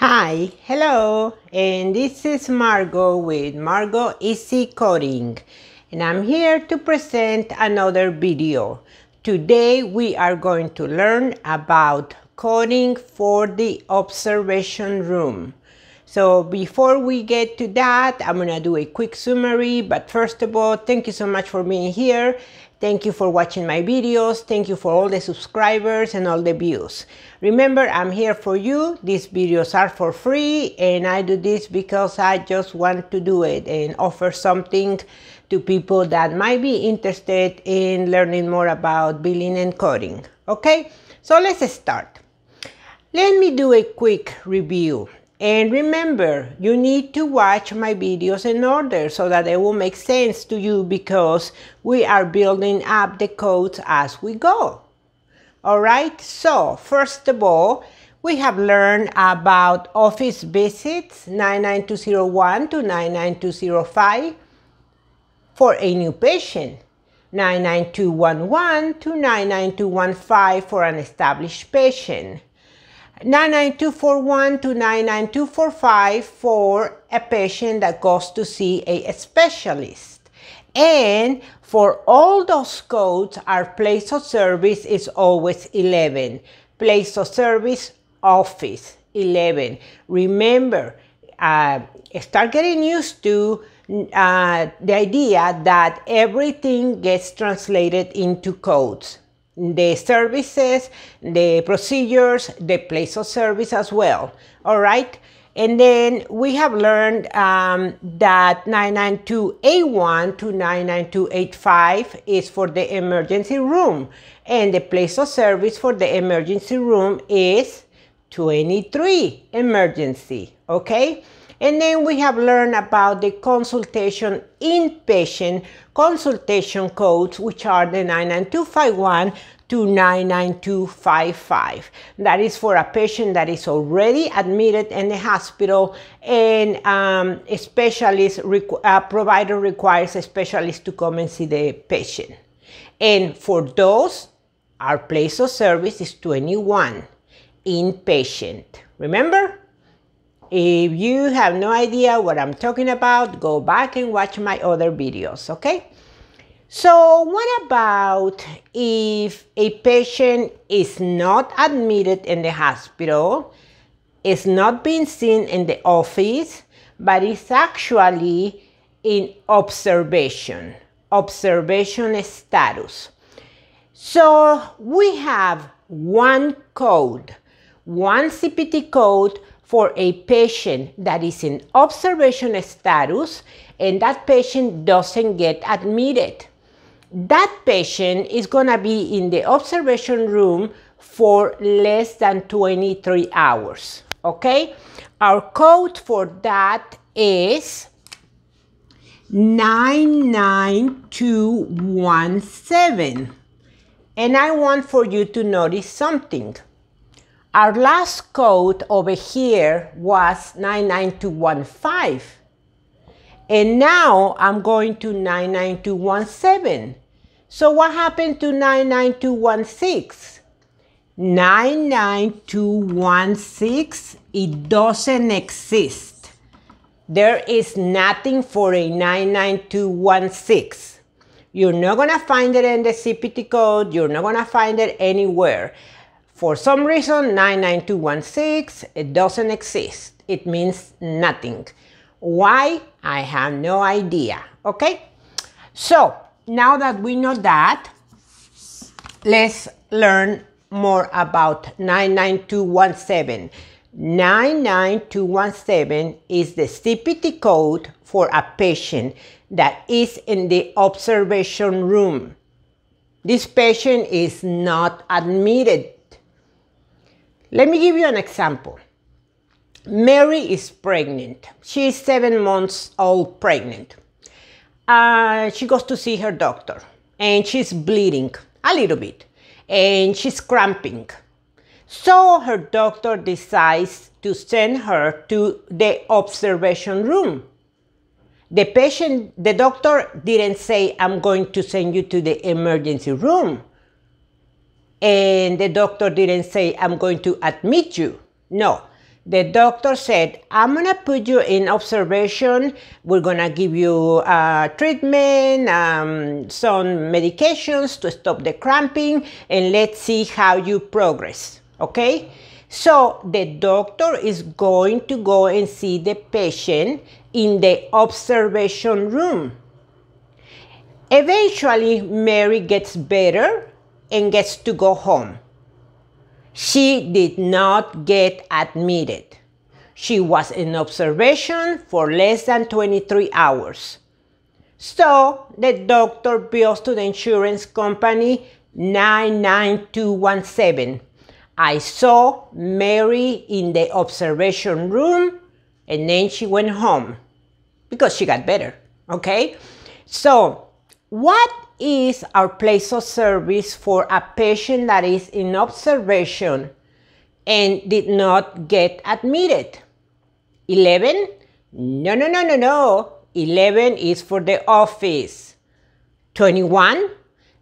Hi, hello, and this is Margo with Margo Easy Coding, and I'm here to present another video. Today we are going to learn about coding for the observation room. So before we get to that, I'm gonna do a quick summary, but first of all, thank you so much for being here Thank you for watching my videos. Thank you for all the subscribers and all the views. Remember, I'm here for you. These videos are for free and I do this because I just want to do it and offer something to people that might be interested in learning more about billing and coding. Okay, so let's start. Let me do a quick review. And remember, you need to watch my videos in order so that they will make sense to you because we are building up the codes as we go. All right, so first of all, we have learned about office visits 99201 to 99205 for a new patient, 99211 to 99215 for an established patient. 99241 to 99245 for a patient that goes to see a specialist. And for all those codes, our place of service is always 11. Place of service, office, 11. Remember, uh, start getting used to uh, the idea that everything gets translated into codes the services, the procedures, the place of service as well. All right. And then we have learned um, that 99281 to 99285 is for the emergency room. And the place of service for the emergency room is 23 emergency. Okay. And then we have learned about the consultation inpatient consultation codes, which are the 99251 to 99255. That is for a patient that is already admitted in the hospital and um, a specialist, a provider requires a specialist to come and see the patient. And for those, our place of service is 21, inpatient. Remember? If you have no idea what I'm talking about, go back and watch my other videos, okay? So what about if a patient is not admitted in the hospital, is not being seen in the office, but is actually in observation, observation status. So we have one code, one CPT code for a patient that is in observation status and that patient doesn't get admitted. That patient is going to be in the observation room for less than 23 hours. Okay? Our code for that is 99217. And I want for you to notice something. Our last code over here was 99215. And now I'm going to 99217. So what happened to 99216? 99216, it doesn't exist. There is nothing for a 99216. You're not going to find it in the CPT code. You're not going to find it anywhere. For some reason, 99216, it doesn't exist. It means nothing. Why? I have no idea. Okay? So, now that we know that, let's learn more about 99217. 99217 is the CPT code for a patient that is in the observation room. This patient is not admitted let me give you an example. Mary is pregnant. She is seven months old pregnant. Uh, she goes to see her doctor and she's bleeding a little bit and she's cramping. So her doctor decides to send her to the observation room. The patient, the doctor didn't say, I'm going to send you to the emergency room and the doctor didn't say, I'm going to admit you. No, the doctor said, I'm gonna put you in observation. We're gonna give you uh, treatment, um, some medications to stop the cramping, and let's see how you progress. Okay? So the doctor is going to go and see the patient in the observation room. Eventually, Mary gets better and gets to go home. She did not get admitted. She was in observation for less than 23 hours. So the doctor bills to the insurance company 99217. I saw Mary in the observation room and then she went home because she got better. Okay? So, what is our place of service for a patient that is in observation and did not get admitted? 11? No, no, no, no, no. 11 is for the office. 21?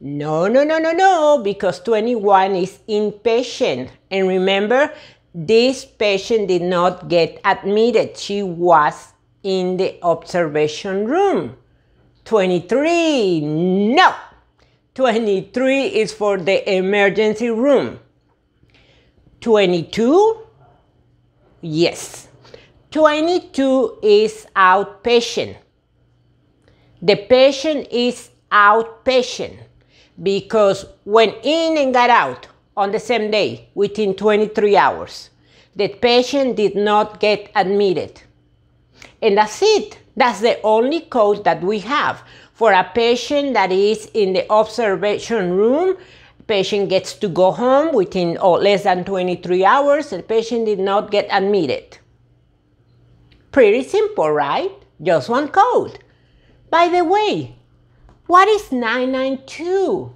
No, no, no, no, no, because 21 is inpatient. And remember, this patient did not get admitted. She was in the observation room. 23, no. 23 is for the emergency room. 22, yes. 22 is outpatient. The patient is outpatient because went in and got out on the same day within 23 hours. The patient did not get admitted. And that's it. That's the only code that we have. For a patient that is in the observation room, patient gets to go home within or less than 23 hours. The patient did not get admitted. Pretty simple, right? Just one code. By the way, what is 992?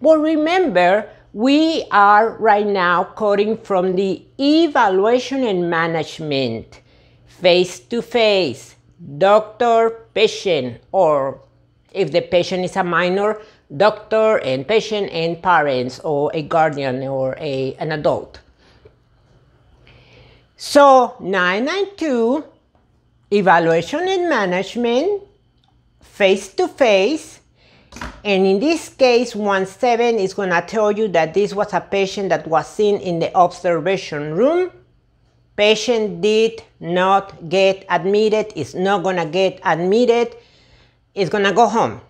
Well, remember, we are right now coding from the evaluation and management, face to face, doctor, patient, or if the patient is a minor, doctor and patient and parents or a guardian or a, an adult. So 992, evaluation and management, face to face, and in this case, 17 is going to tell you that this was a patient that was seen in the observation room patient did not get admitted, is not gonna get admitted, is gonna go home.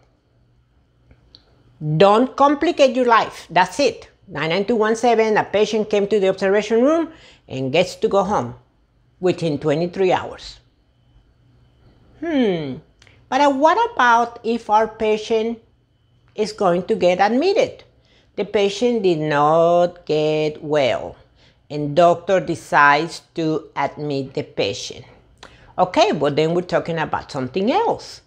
Don't complicate your life. That's it. 99217, a patient came to the observation room and gets to go home within 23 hours. Hmm, but what about if our patient is going to get admitted? The patient did not get well and doctor decides to admit the patient. Okay, well then we're talking about something else.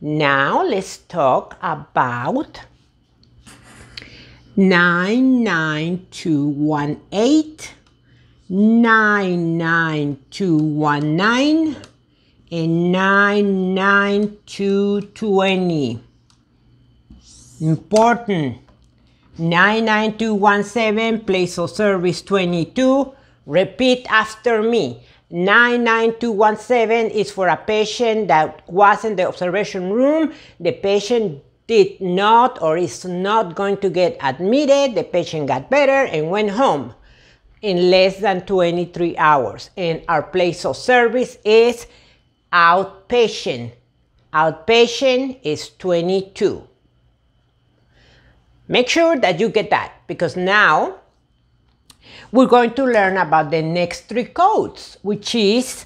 Now let's talk about 99218, 99219, and 99220. Important 99217, place of service 22. Repeat after me. 99217 is for a patient that was in the observation room. The patient did not or is not going to get admitted. The patient got better and went home in less than 23 hours. And our place of service is outpatient. Outpatient is 22. Make sure that you get that because now we're going to learn about the next three codes, which is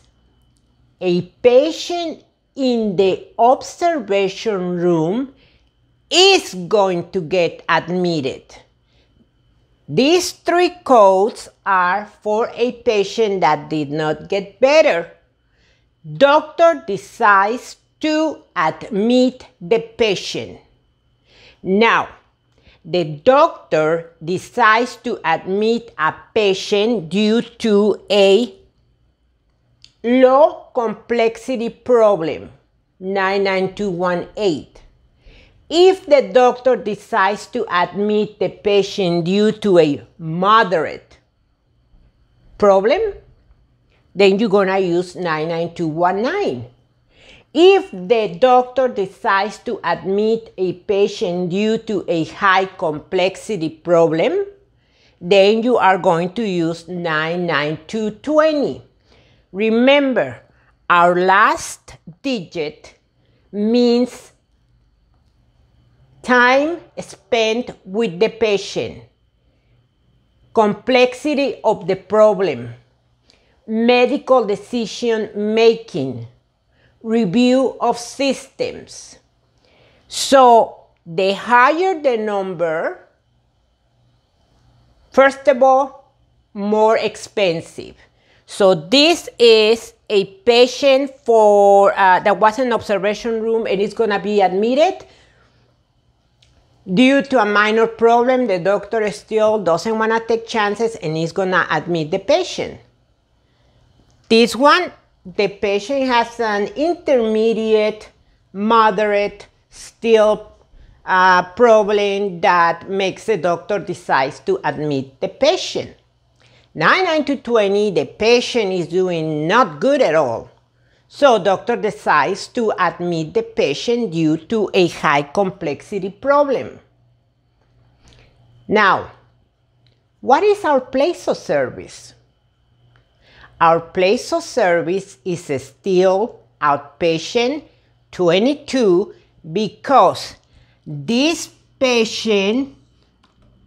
a patient in the observation room is going to get admitted. These three codes are for a patient that did not get better. Doctor decides to admit the patient. Now, the doctor decides to admit a patient due to a low complexity problem 99218 if the doctor decides to admit the patient due to a moderate problem then you're gonna use 99219. If the doctor decides to admit a patient due to a high complexity problem, then you are going to use 99220. Remember, our last digit means time spent with the patient, complexity of the problem, medical decision making, review of systems. So the higher the number, first of all, more expensive. So this is a patient for uh, that was an observation room and is going to be admitted due to a minor problem. The doctor still doesn't want to take chances and is going to admit the patient. This one, the patient has an intermediate, moderate, still uh, problem that makes the doctor decides to admit the patient. 99 to 20, the patient is doing not good at all. So doctor decides to admit the patient due to a high complexity problem. Now, what is our place of service? Our place of service is still outpatient 22 because this patient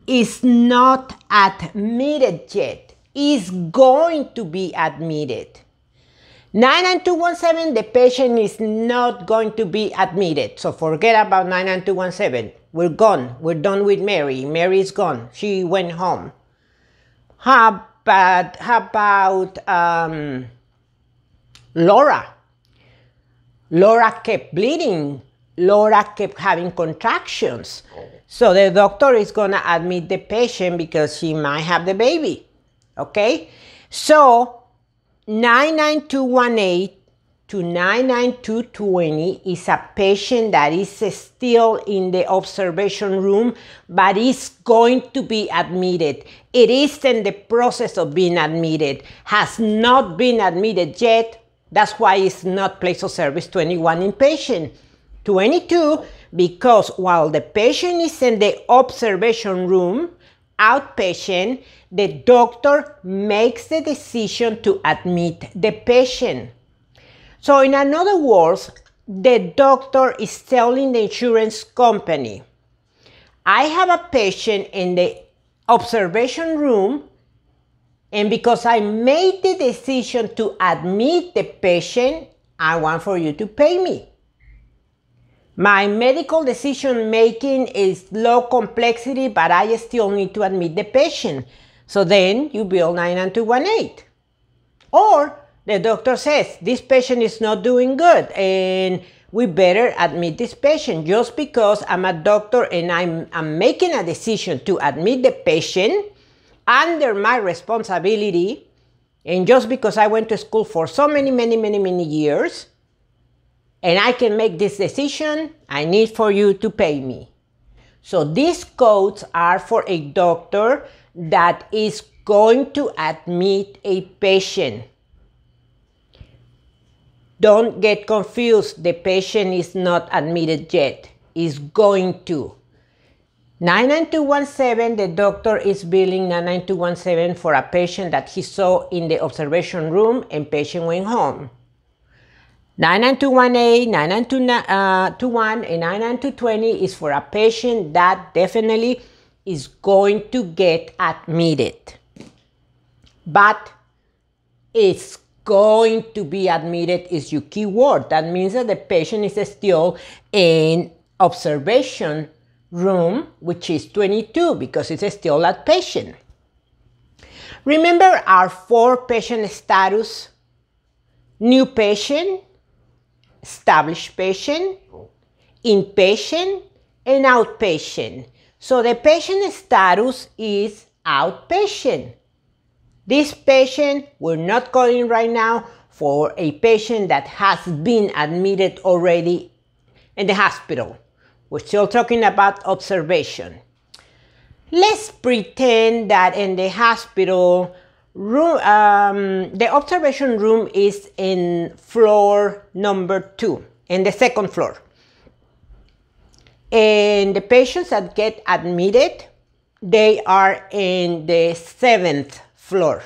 is not admitted yet is going to be admitted. 99217, the patient is not going to be admitted. So forget about 99217. We're gone. We're done with Mary. Mary is gone. She went home. How about, how about um, Laura? Laura kept bleeding. Laura kept having contractions. So the doctor is going to admit the patient because she might have the baby. Okay? So 99218 to 99220 is a patient that is still in the observation room but is going to be admitted. It is in the process of being admitted, has not been admitted yet. That's why it's not place of service 21 inpatient. 22 because while the patient is in the observation room, outpatient, the doctor makes the decision to admit the patient. So, in other words, the doctor is telling the insurance company, I have a patient in the observation room, and because I made the decision to admit the patient, I want for you to pay me. My medical decision making is low complexity, but I still need to admit the patient. So then you bill 99218. Or the doctor says, this patient is not doing good and we better admit this patient just because I'm a doctor and I'm, I'm making a decision to admit the patient under my responsibility and just because I went to school for so many, many, many, many years, and I can make this decision, I need for you to pay me. So these codes are for a doctor that is going to admit a patient. Don't get confused, the patient is not admitted yet, is going to. 99217, the doctor is billing 99217 for a patient that he saw in the observation room and patient went home. 99218, 99221, and 99220 is for a patient that definitely is going to get admitted. But it's going to be admitted is your keyword. That means that the patient is still in observation room, which is 22 because it's still a patient. Remember our four patient status, new patient, established patient, inpatient, and outpatient. So the patient status is outpatient. This patient, we're not calling right now for a patient that has been admitted already in the hospital. We're still talking about observation. Let's pretend that in the hospital room, um, the observation room is in floor number two, in the second floor. And the patients that get admitted, they are in the seventh floor.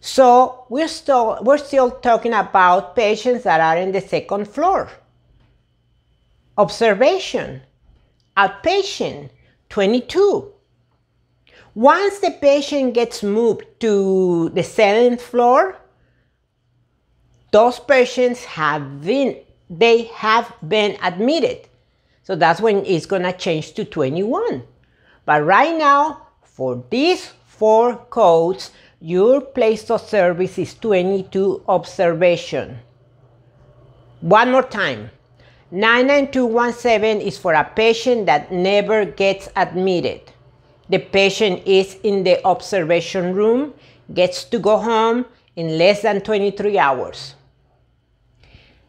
So we're still, we're still talking about patients that are in the second floor. Observation, outpatient, 22. Once the patient gets moved to the seventh floor, those patients have been, they have been admitted. So that's when it's gonna change to 21. But right now, for these four codes, your place of service is 22 observation. One more time. 99217 is for a patient that never gets admitted. The patient is in the observation room, gets to go home in less than 23 hours.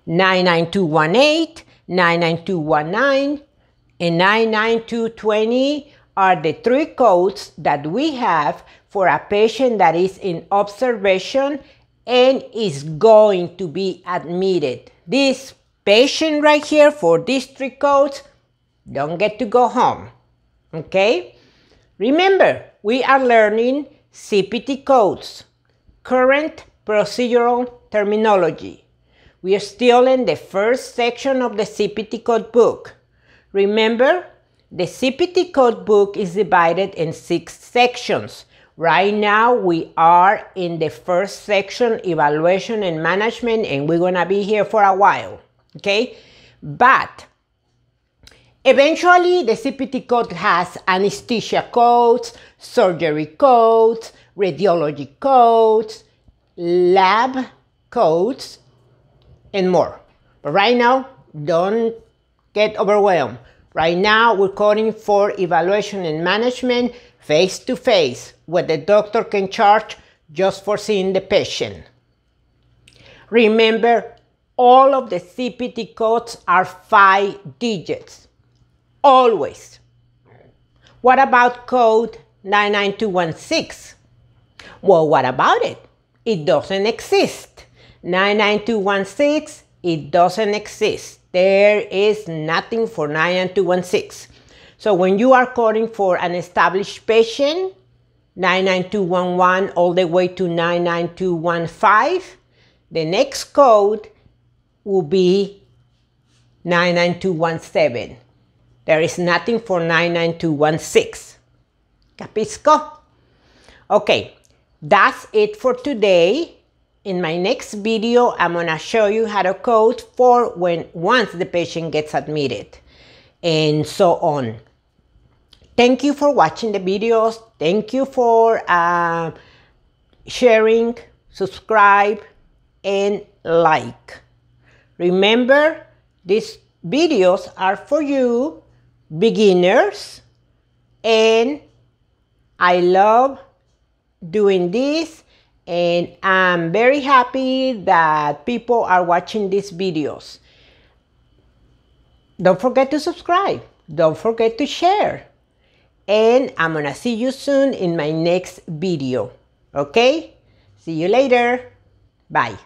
99218, 99219, and 99220 are the three codes that we have for a patient that is in observation and is going to be admitted. This patient right here for these three codes don't get to go home. Okay? Remember, we are learning CPT codes, current procedural terminology. We are still in the first section of the CPT code book. Remember, the CPT code book is divided in six sections. Right now, we are in the first section, evaluation and management, and we're gonna be here for a while, okay? But eventually, the CPT code has anesthesia codes, surgery codes, radiology codes, lab codes, and more. But right now, don't get overwhelmed. Right now, we're calling for evaluation and management face to face, where the doctor can charge just for seeing the patient. Remember, all of the CPT codes are five digits, always. What about code 99216? Well, what about it? It doesn't exist. 99216, it doesn't exist. There is nothing for 99216. So when you are calling for an established patient, 99211 all the way to 99215, the next code will be 99217. There is nothing for 99216. Capisco? Okay, that's it for today. In my next video, I'm gonna show you how to code for when once the patient gets admitted and so on. Thank you for watching the videos. Thank you for uh, sharing, subscribe, and like. Remember, these videos are for you, beginners, and I love doing this and I'm very happy that people are watching these videos. Don't forget to subscribe. Don't forget to share. And I'm gonna see you soon in my next video. Okay? See you later. Bye.